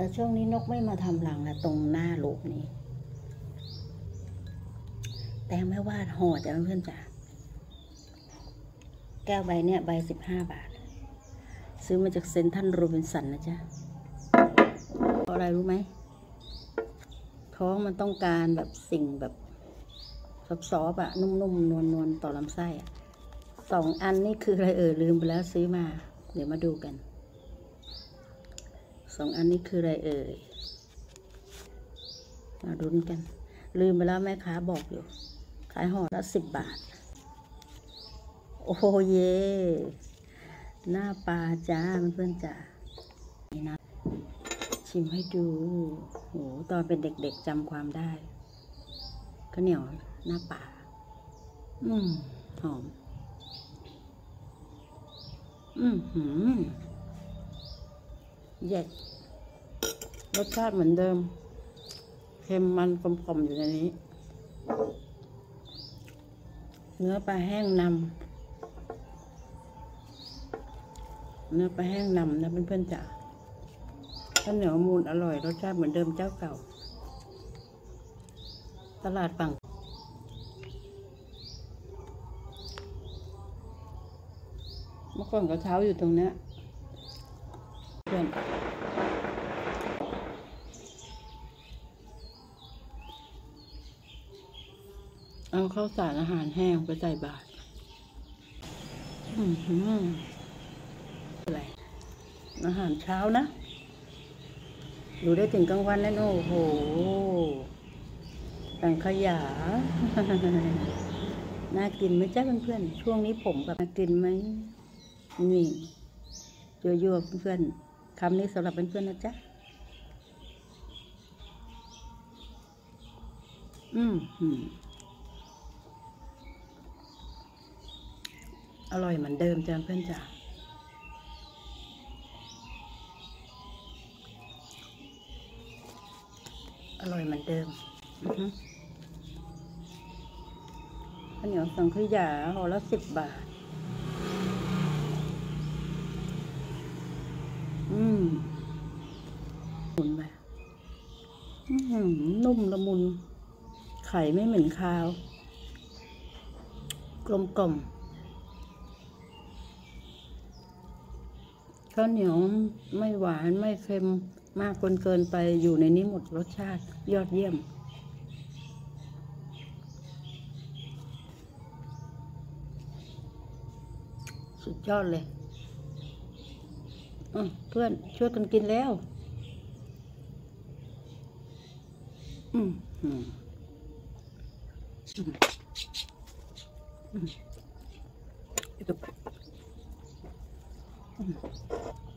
แต่ช่วงนี้นกไม่มาทำรังนะตรงหน้าลูกนี้ แต่ไม่ว่าห่อจะเพื่อนจ๋าแก้วใบเนี่ยใบสิบห้าบาท ซื้อมาจากเซนทันโรบินสันนะจ๊ะเพราะอะไรรู้ไหมท้องมันต้องการแบบสิ่งแบบซอฟๆอะนุ่มๆนวลๆต่อลำไส้อะสองอันนี่คืออะไรเอ่ยลืมไปแล้วซื้อมา เดี๋ยวมาดูกัน สองอันนี้คืออะไรเอ่ย มาดุนกัน ลืมไปแล้วแม่ค้าบอกอยู่ ขายห่อละสิบบาท โอ้โหเย่หน้าปลาจ้าเพื่อนๆจ้านี่นะ ชิมให้ดูโหตอนเป็นเด็กๆจำความได้ข้าวเหนียวหน้าป่าอืม หอม อืมหืม เย็ดรสชาติเหมือนเดิม เค็มมันกลมๆอยู่ในนี้ เนื้อปลาแห้งนำเนื้อปลาแห้งนำนะเพื่อนๆจ๋าข้าวเหนียวมูลอร่อย รสชาติเหมือนเดิมเจ้าเก่า ตลาดฝั่งเมื่อก่อนก็เช้าอยู่ตรงเนี้ย เพื่อนเอาข้าวสารอาหารแห้งไปใส่บาตรอือหืออะไรอาหารเช้านะอยู่ได้ถึงกลางวันแล้วโอ้โหสังขยา น่ากินไหมจ้าเพื่อนๆ ช่วงนี้ผมแบบน่ากินไหม นี่ยั่วๆเพื่อนๆ คำนี้สำหรับเพื่อนๆนะจ๊ะ อืมอร่อยเหมือนเดิมจ้าเพื่อนจ้ะอร่อยเหมือนเดิมข้าวเหนียวสังขยาห่อละสิบบาท อืมหมุนไปนุ่มละมุน ไข่ไม่เหม็นคาว กลมกล่อมข้าวเหนียวไม่หวานไม่เค็มมากเกินเกินไปอยู่ในนี้หมดรสชาติยอดเยี่ยม สุดยอดเลย เพื่อนช่วยกันกินแล้ว อืมอืมอืม